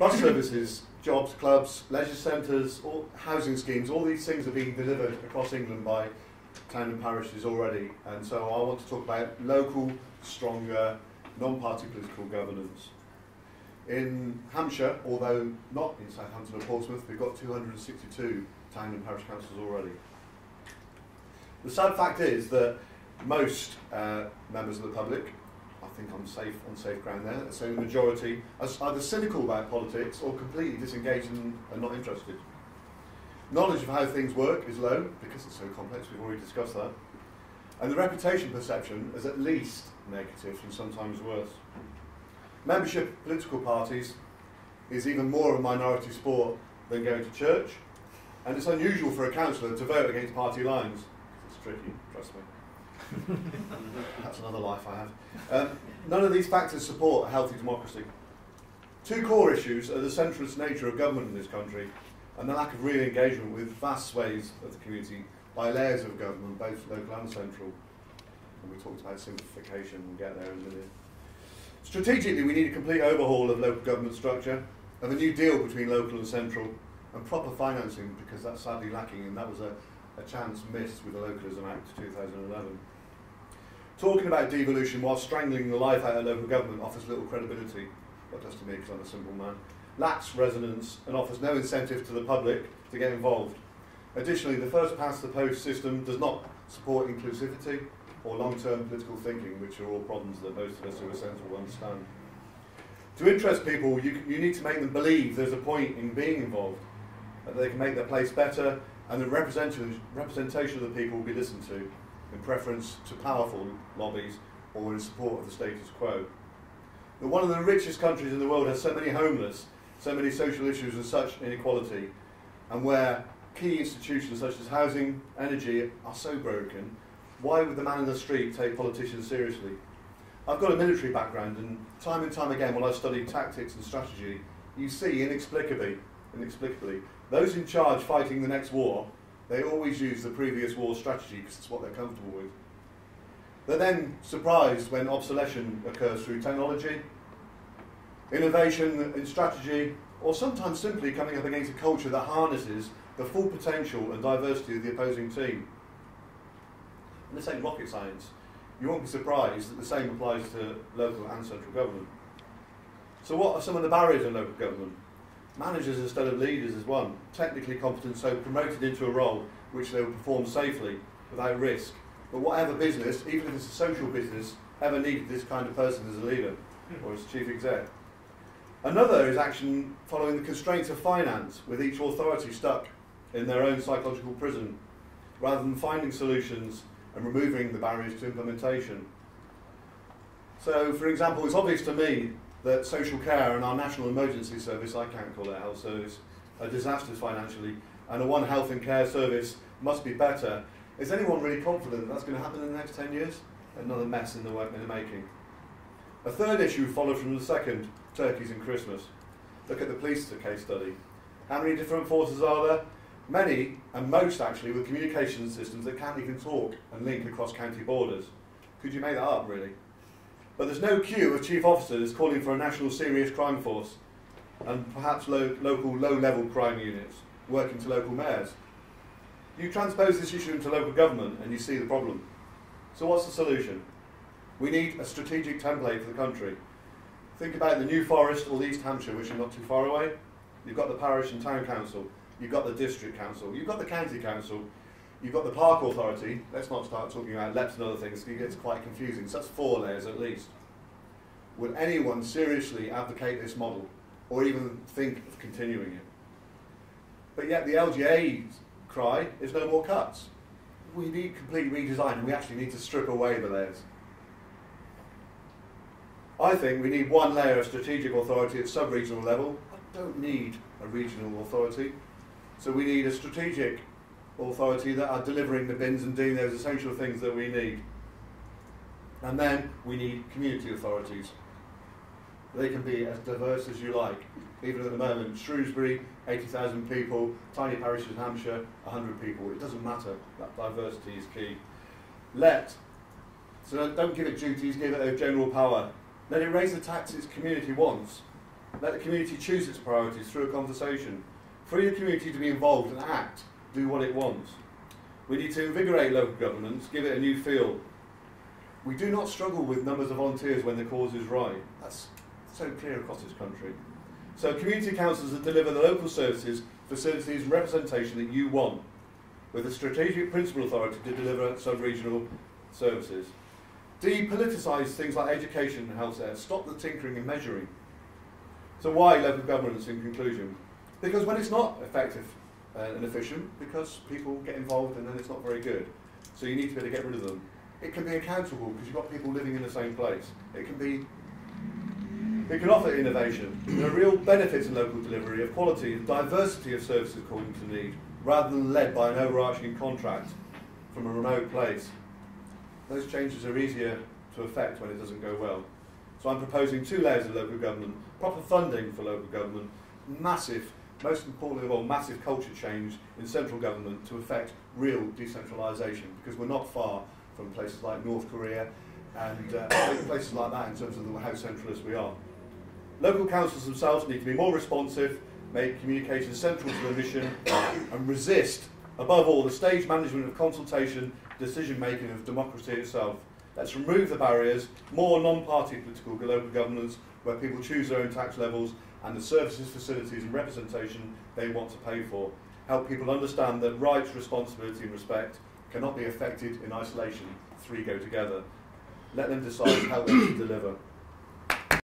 Bus services, jobs, clubs, leisure centres, all housing schemes, all these things are being delivered across England by town and parishes already. And so I want to talk about local, stronger, non-party political governance. In Hampshire, although not in Southampton or Portsmouth, we've got 262 town and parish councils already. The sad fact is that most uh, members of the public, I think I'm safe on safe ground there, so the majority are either cynical about politics or completely disengaged and, and not interested. Knowledge of how things work is low because it's so complex, we've already discussed that. And the reputation perception is at least negative and sometimes worse. Membership of political parties is even more of a minority sport than going to church, and it's unusual for a councillor to vote against party lines. It's tricky, trust me. That's another life I have. Um, none of these factors support a healthy democracy. Two core issues are the centralist nature of government in this country and the lack of real engagement with vast swathes of the community by layers of government, both local and central. And we talked about simplification, we'll get there in a minute. Strategically, we need a complete overhaul of local government structure, of a new deal between local and central, and proper financing, because that's sadly lacking, and that was a, a chance missed with the Localism Act 2011. Talking about devolution while strangling the life out of local government offers little credibility, what does to me because I'm a simple man, lacks resonance and offers no incentive to the public to get involved. Additionally, the first past the post system does not support inclusivity or long-term political thinking, which are all problems that most of us who are sensible understand. To interest people, you, you need to make them believe there's a point in being involved, that they can make their place better, and the representation of the people will be listened to, in preference to powerful lobbies or in support of the status quo. That one of the richest countries in the world has so many homeless, so many social issues and such inequality, and where key institutions such as housing, energy are so broken, why would the man in the street take politicians seriously? I've got a military background, and time and time again, when I've studied tactics and strategy, you see inexplicably, inexplicably, those in charge fighting the next war, they always use the previous war's strategy because it's what they're comfortable with. They're then surprised when obsolescence occurs through technology, innovation in strategy, or sometimes simply coming up against a culture that harnesses the full potential and diversity of the opposing team. And this ain't rocket science. You won't be surprised that the same applies to local and central government. So what are some of the barriers in local government? Managers instead of leaders is one. Technically competent, so promoted into a role which they will perform safely, without risk. But whatever business, even if it's a social business, ever needed this kind of person as a leader hmm. or as chief exec. Another is action following the constraints of finance, with each authority stuck in their own psychological prison, rather than finding solutions and removing the barriers to implementation. So, for example, it's obvious to me that social care and our national emergency service, I can't call it a health service, are disasters financially, and a One Health and Care service must be better. Is anyone really confident that's going to happen in the next 10 years? Another mess in the, in the making. A third issue followed from the second, turkeys and Christmas. Look at the police case study. How many different forces are there? Many, and most actually, with communication systems that can't even talk and link across county borders. Could you make that up, really? But there's no queue of chief officers calling for a national serious crime force and perhaps lo local low-level crime units working to local mayors. You transpose this issue into local government and you see the problem. So what's the solution? We need a strategic template for the country. Think about the New Forest or East Hampshire, which are not too far away. You've got the parish and town council. You've got the district council, you've got the county council, you've got the park authority. Let's not start talking about LEPs and other things, it gets quite confusing. So that's four layers at least. Would anyone seriously advocate this model or even think of continuing it? But yet the LGA's cry is no more cuts. We need complete redesign and we actually need to strip away the layers. I think we need one layer of strategic authority at sub-regional level. I don't need a regional authority. So we need a strategic authority that are delivering the bins and doing those essential things that we need. And then we need community authorities. They can be as diverse as you like. Even at the moment, Shrewsbury, 80,000 people, tiny parish in Hampshire, 100 people. It doesn't matter. That diversity is key. Let. So don't give it duties, give it a general power. Let it raise the taxes community wants. Let the community choose its priorities through a conversation. Free the community to be involved and act, do what it wants. We need to invigorate local governance, give it a new feel. We do not struggle with numbers of volunteers when the cause is right. That's so clear across this country. So community councils that deliver the local services, facilities and representation that you want, with a strategic principal authority to deliver sub-regional services. Depoliticise things like education and health care. Stop the tinkering and measuring. So why local governance in conclusion? Because when it's not effective Uh, and efficient, because people get involved and then it's not very good. So you need to be able to get rid of them. It can be accountable because you've got people living in the same place. It can be it can offer innovation. There are real benefits in local delivery of quality and diversity of services according to need, rather than led by an overarching contract from a remote place. Those changes are easier to effect when it doesn't go well. So I'm proposing two layers of local government, proper funding for local government, massive, most importantly of all, massive culture change in central government to effect real decentralisation, because we're not far from places like North Korea and uh, places like that in terms of how centralist we are. Local councils themselves need to be more responsive, make communication central to their mission, and resist, above all, the stage management of consultation, decision making of democracy itself. Let's remove the barriers, more non-party political local governance, where people choose their own tax levels and the services, facilities and representation they want to pay for. Help people understand that rights, responsibility and respect cannot be affected in isolation. Three go together. Let them decide how they to deliver.